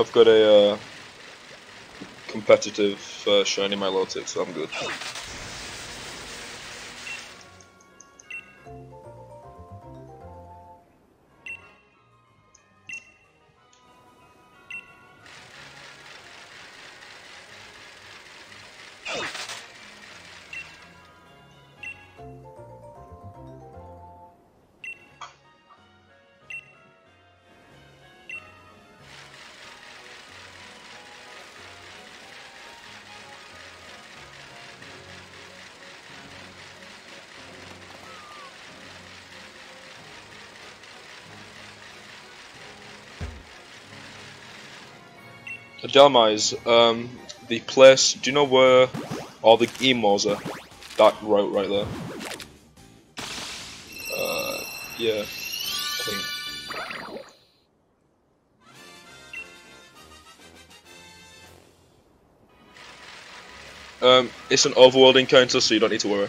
I've got a uh, competitive uh, shiny Milotic, so I'm good. Delmise, um, the place, do you know where all the emos are? That route right there. Uh, yeah, Um, it's an overworld encounter, so you don't need to worry.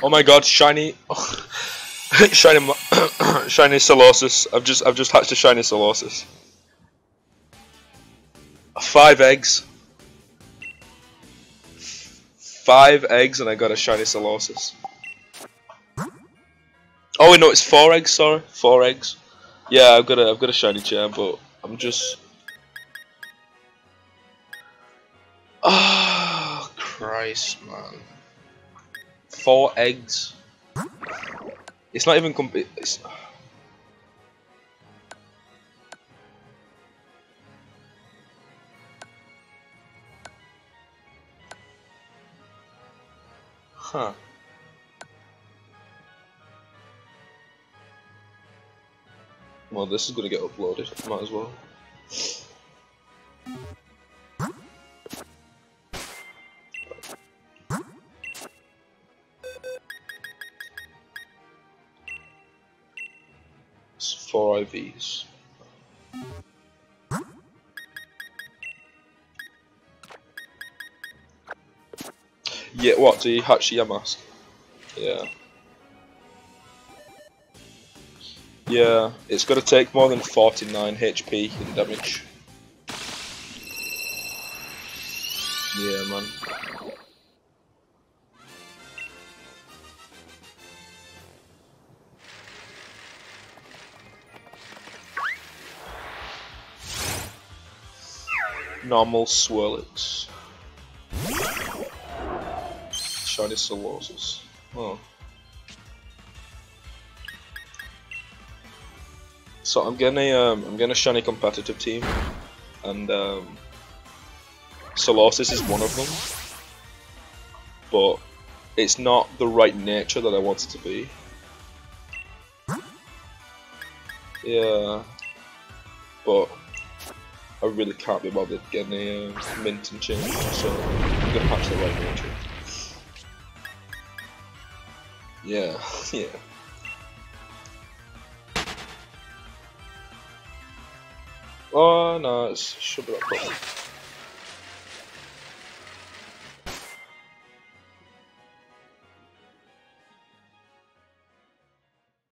Oh my god, shiny, shiny, shiny Solosis. I've just, I've just hatched a shiny Solosis. Five eggs. Five eggs, and I got a shiny Solosis. Oh wait, no, it's four eggs. Sorry, four eggs. Yeah, I've got a, I've got a shiny charm, but I'm just. Oh Christ, man four eggs. It's not even complete. Huh. Well, this is gonna get uploaded. Might as well. 4 IVs. Yeah, what, do you hatch your mask? Yeah. Yeah, it's to take more than 49 HP in damage. Yeah, man. Normal Swirlix. Shiny Solosis. Oh. So I'm getting a um, I'm getting a shiny competitive team, and um, Solosis is one of them. But it's not the right nature that I want it to be. Yeah, but I really can't be bothered getting a uh, mint and change, so I'm gonna patch the right nature. Yeah, yeah. Oh no, it's should be that problem.